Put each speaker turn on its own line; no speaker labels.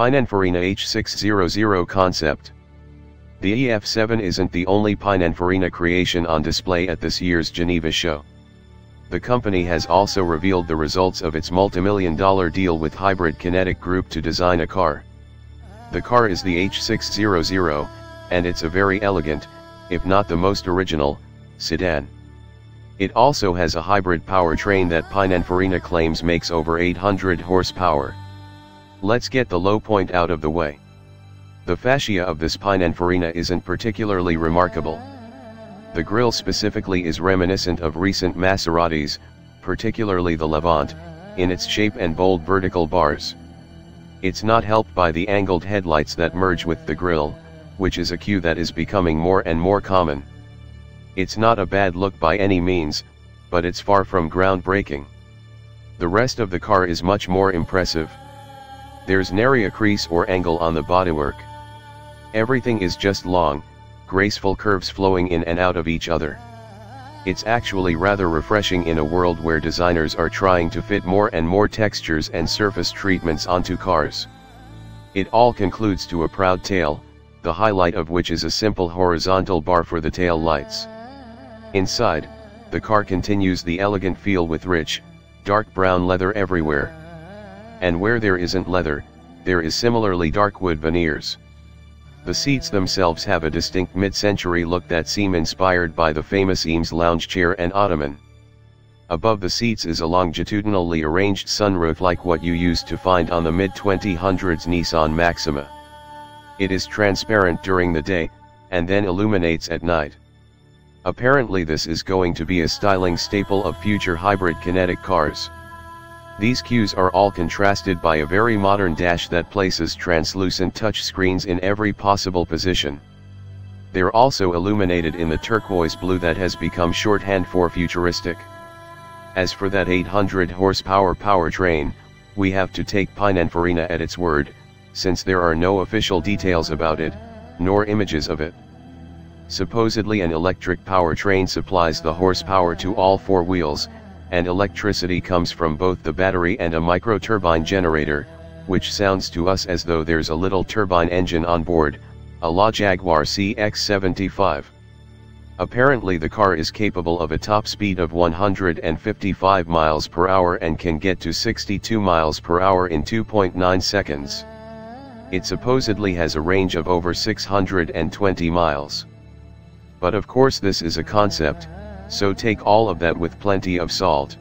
Pininfarina H600 concept. The EF7 isn't the only Pininfarina creation on display at this year's Geneva show. The company has also revealed the results of its multimillion dollar deal with Hybrid Kinetic Group to design a car. The car is the H600, and it's a very elegant, if not the most original, sedan. It also has a hybrid powertrain that Pininfarina claims makes over 800 horsepower. Let's get the low point out of the way. The fascia of this Pininfarina isn't particularly remarkable. The grille specifically is reminiscent of recent Maseratis, particularly the Levante, in its shape and bold vertical bars. It's not helped by the angled headlights that merge with the grille, which is a cue that is becoming more and more common. It's not a bad look by any means, but it's far from groundbreaking. The rest of the car is much more impressive. There's nary a crease or angle on the bodywork. Everything is just long, graceful curves flowing in and out of each other. It's actually rather refreshing in a world where designers are trying to fit more and more textures and surface treatments onto cars. It all concludes to a proud tail, the highlight of which is a simple horizontal bar for the tail lights. Inside, the car continues the elegant feel with rich, dark brown leather everywhere. And where there isn't leather, there is similarly dark wood veneers. The seats themselves have a distinct mid-century look that seem inspired by the famous Eames lounge chair and ottoman. Above the seats is a longitudinally arranged sunroof like what you used to find on the mid-2000s Nissan Maxima. It is transparent during the day, and then illuminates at night. Apparently this is going to be a styling staple of future hybrid kinetic cars. These cues are all contrasted by a very modern dash that places translucent touchscreens in every possible position. They're also illuminated in the turquoise blue that has become shorthand for futuristic. As for that 800 horsepower powertrain, we have to take Pininfarina at its word, since there are no official details about it, nor images of it. Supposedly an electric powertrain supplies the horsepower to all four wheels, and electricity comes from both the battery and a microturbine generator, which sounds to us as though there's a little turbine engine on board, a La Jaguar CX-75. Apparently the car is capable of a top speed of 155 miles per hour and can get to 62 miles per hour in 2.9 seconds. It supposedly has a range of over 620 miles. But of course this is a concept, so take all of that with plenty of salt.